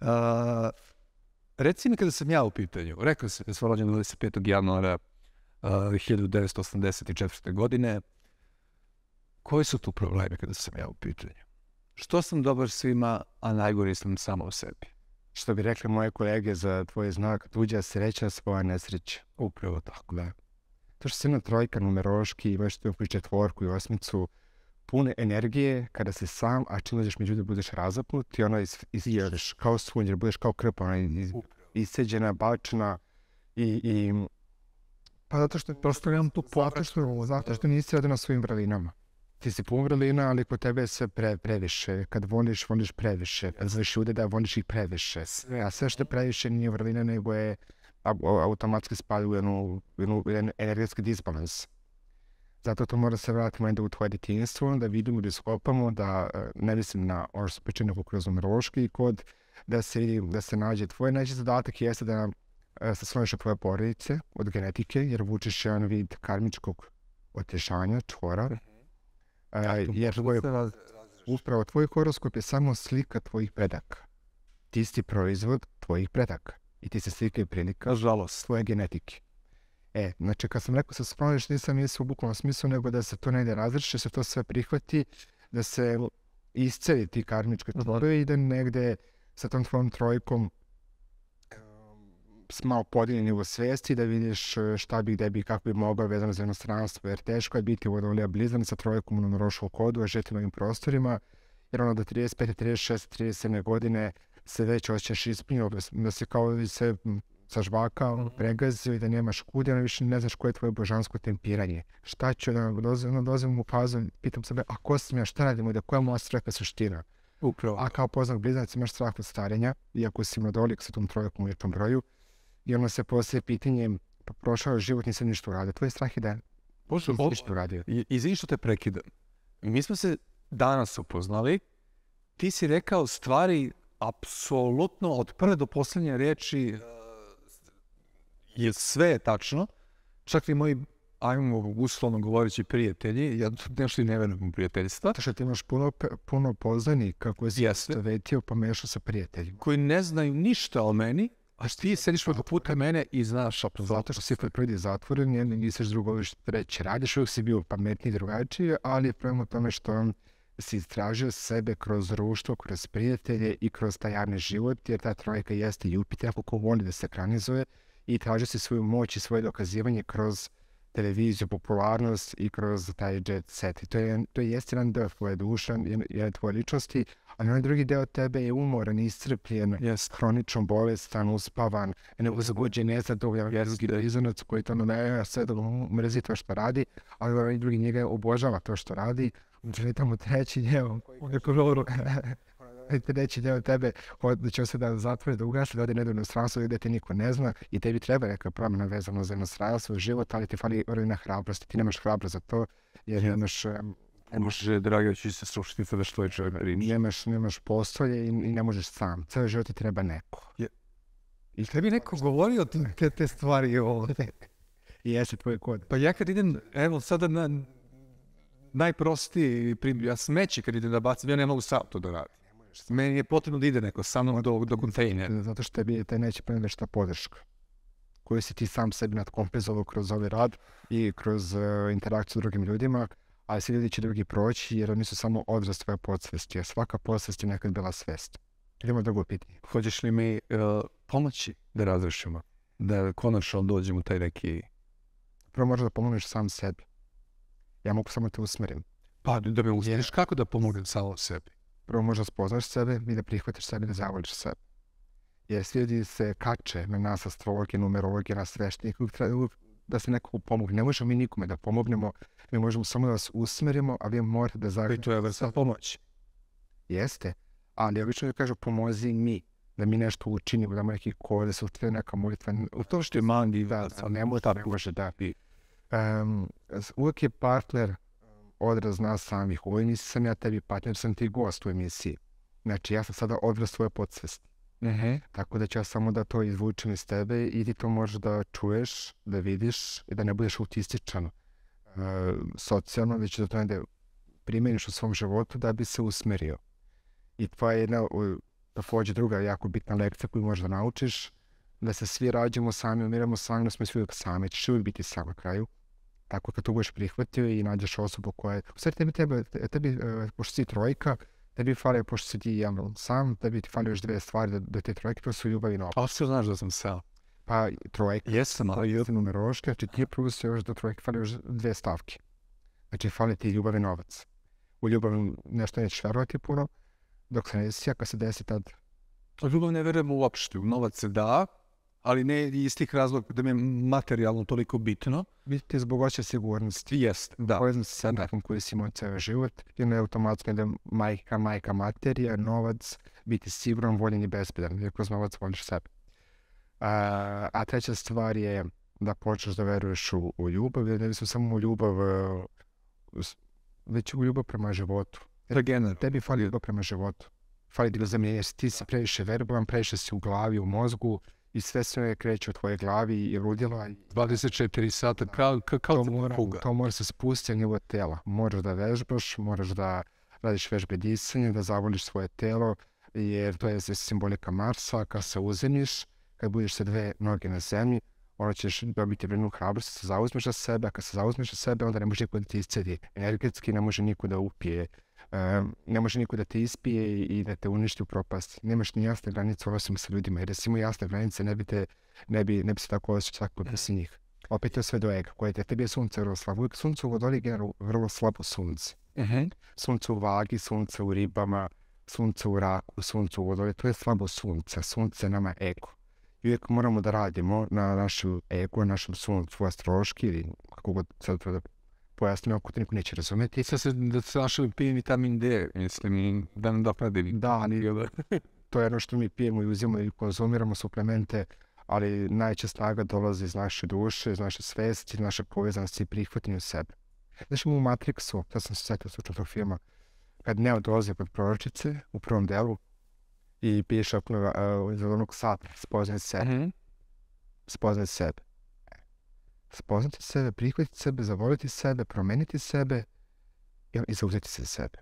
A, reci mi kada sam ja u pitanju, rekao sam da sam rođen 25. januara a, 1984. godine, koji su tu problemi kada sam ja u pitanju? Što sam dobar svima, a najgori sam samo u sebi? Što bi rekli moje kolege za tvoj znak, tuđa sreća, svoja nesreća. Upravo tako. Da. To što si jedna trojka numeroški, imaš tu četvorku i osmicu, pune energije kada si sam, a čim dođeš među budeš razapnut i ono iz, iz, kao sunđer, budeš kao krpa, ona iz, isceđena, bačena i, i pa zato što prosto nemam tu zato što, zato što nisi radio na svojim vrlinama. Ti si pun vrlina, ali kod tebe je sve pre, previše. Kad voliš, voliš previše. Kad zoveš ljude da voliš ih previše. Sve, a sve što je previše nije vrlina, nego je automatski spali u jednu, jednu, jednu energetski disbalans. Zato to mora se vratiti onda u tvoje djetinjstvo, da vidimo da skopamo, da e, ne mislim na ono što priča neko kroz numeroški kod, da se, da se nađe tvoj najveći zadatak jeste da nam e, se sloniš od tvoje porodice, od genetike, jer vučeš jedan vid karmičkog otešanja, čvora. Mm -hmm. jer tvoj, upravo tvoj horoskop je samo slika tvojih predaka. Ti si proizvod tvojih predaka. I ti se slika i prilika žalost tvoje genetike. E, znači kad sam rekao sa sproniš, nisam mislio u bukvalnom smislu, nego da se to negde razreši, da se to sve prihvati, da se isceli ti karmičke čvorovi i da negde sa tom tvojom trojkom s malo podijeljen nivo svesti, da vidiš e, šta bi, gde bi, kako bi mogao vezano za jednostranstvo, jer teško je biti vodolija blizan sa trojkom u numeroškom kodu, a žeti novim prostorima, jer ono do 35. 36. 37. godine se već osjećaš ispunio, da se kao se sa žvaka, mm. pregazio i da nemaš kude, onda više ne znaš koje je tvoje božansko tempiranje. Šta ću da dolazim, dolazim u fazu, pitam sebe, a ko sam ja, šta radimo, da koja je moja straka suština? Upravo. A kao poznak blizanac imaš strah od starenja, iako si mladolik sa tom trojkom u jednom broju, i ono se poslije pitanje, pa prošao je život, nisam ništa uradio. Tvoj strah je da Pošto, nisam ništa uradio. Izvini što te prekidam. Mi smo se danas upoznali, ti si rekao stvari apsolutno od prve do poslednje reči je sve je tačno, čak i moji ajmo uslovno govoreći prijatelji, ja nešto i ne verujem u prijateljstva. To što ti imaš puno, puno poznanika koji si vetio pa mešao sa prijateljima. Koji ne znaju ništa o meni, a ti sediš preko puta mene i znaš apsolutno. Zato što si prvi zatvoren, jedan misliš drugo, treći radiš, uvijek si bio pametniji drugačiji, ali prema tome što si istražio sebe kroz društvo, kroz prijatelje i kroz taj javni život, jer ta trojka jeste Jupiter, koliko voli da se ekranizuje, i traži se svoju moć i svoje dokazivanje kroz televiziju, popularnost i kroz taj jet set. I to je, to je jeste jedan deo tvoje duše, jedan tvoje ličnosti, a onaj drugi deo tebe je umoran, iscrpljen, yes. hronično bolestan, uspavan, neuzagođen, nezadovoljan, vjerski izanac koji to ne sve da mrzi to što radi, ali onaj drugi njega obožava to što radi. Znači, tamo treći deo, treći deo tebe da će se da zatvore, da ugasi, da ode nedo inostranstvo gde te niko ne zna i tebi treba neka promjena vezano za inostranstvo, život, ali ti fali rodina hrabrosti, ti nemaš hrabrost za to, jer nemaš Ne možeš, drago, će se slušati sada što je čovjek priča. Nemaš, nemaš postolje i, i ne možeš sam. Ceo život ti treba neko. Je. I tebi neko govorio te, te stvari ovde? I jesi tvoj kod. Pa ja kad idem, evo sada na najprostiji primjer, ja smeći kad idem da bacim, ja ne mogu sam to da radim. Meni je potrebno da ide neko sa mnom do, do kontejnera. Zato što tebi te neće šta podrška koju si ti sam sebi nadkompenzovao kroz ovaj rad i kroz uh, interakciju s drugim ljudima, a svi ljudi će drugi proći jer oni su samo odraz tvoje podsvesti, a svaka podsvest je nekad bila svest. Idemo drugo pitanje. Hoćeš li mi uh, pomoći da razrešimo? Da konačno dođemo u taj neki... Prvo možeš da pomogneš sam sebi. Ja mogu samo te usmerim. Pa da me usmeriš kako da pomognem samo sebi? Prvo možda spoznaš sebe i da prihvatiš sebe, da zavoliš sebe. Jer svi ljudi se kače na nas astrologe, numerologe, na sveštenike, da se neko pomogne. Ne možemo mi nikome da pomognemo, mi možemo samo da vas usmerimo, a vi morate da zajedno... I to je vrsta pomoći. Jeste, ali obično da kažu pomozi mi, da mi nešto učinimo, da neki kode, da se utve neka molitva. U to što je mangi, da, ne može, ne može da. Um, uvek je partner odraz nas samih. U ovoj emisiji sam ja tebi partner, sam ti gost u emisiji. Znači, ja sam sada odraz svoje podsvesti. Uh -huh. Tako da ću ja samo da to izvučem iz tebe i ti to možeš da čuješ, da vidiš i da ne budeš autističan uh, socijalno, već da to ne primjeniš u svom životu da bi se usmerio. I tvoja jedna uh, takođe druga jako bitna lekcija koju možeš da naučiš, da se svi rađamo sami, umiramo sami, da smo svi uvijek sami, ćeš uvijek biti sam na kraju. Tako kad to budeš prihvatio i nađeš osobu koja je... U stvari tebi, tebi, tebi pošto si trojka, tebi fali, pošto si ti jedan sam, tebi ti fali još dve stvari da, da te trojke, to su ljubav i novac. A sve znaš da sam sam. Pa trojka, Jesam, ali je numeroška, znači ti je prusto još do trojke fali još dve stavke. Znači fali ti ljubav i novac. U ljubavi nešto nećeš verovati puno, dok se ne desi, a kad se desi tad ljubav ne verujem uopšte. U novac se da, ali ne iz tih razloga da mi je materijalno toliko bitno. Vidite, zbog oće sigurnosti. Jest, da. Povezan se sa nekom koji si imao ceo život. I onda je automatski da je majka, majka materija, novac, biti siguran, voljen i bezbedan. Jer kroz novac voliš sebe. A, a treća stvar je da počneš da veruješ u, u ljubav, jer ne mislim samo u ljubav, uh, već u ljubav prema životu. Jer generalno. Tebi fali ljubav prema životu. Fali ti razumljenje, jer ti si previše verbalan, previše si u glavi, u mozgu i sve sve kreće u tvojoj glavi i ludila. 24 sata, kao, kao, kao to mora, fuga. to mora se spustiti na nivo tela. Moraš da vežbaš, moraš da radiš vežbe disanja, da zavoliš svoje telo, jer to je simbolika Marsa, kad se uzemiš, kad budeš sa dve noge na zemlji, onda ćeš dobiti vremenu hrabrost, da se zauzmeš za sebe, a kad se zauzmeš za sebe, onda ne može niko da ti iscedi. Energetski ne može niko da upije, ne može niko da te ispije i da te uništi u propast. Nemaš ni jasne granice osim sa ljudima, jer da si imao jasne granice, ne bi, te, ne bi, ne bi se tako osjećao tako da si njih. Opet to je sve do ega, koje te, tebi je sunce vrlo slabo. Uvijek sunce u vodoli generalno vrlo slabo sunce. Uh -huh. Sunce u vagi, sunce u ribama, sunce u raku, sunce u vodoli, to je slabo sunce. Sunce nama je ego. I uvijek moramo da radimo na našu ego, na našem suncu astrološki ili kako god sad to da pojasnim ako to niko neće razumeti. Sad se da se našli pijem vitamin D, mislim, da nam dopredi. Da, ali to je ono što mi pijemo i uzimamo i konzumiramo suplemente, ali najveća snaga dolazi iz naše duše, iz naše svesti, iz naše povezanosti i prihvatanju sebe. Znaš, u Matrixu, sad sam se setio slučaj tog filma, kad Neo dolazi kod proročice u prvom delu i piše uh, iz onog sata, spoznaj sebe. Uh -huh. Spoznaj sebe. Spoznati sebe, prihvatiti sebe, zavoliti sebe, promeniti sebe i, zauzeti se za sebe.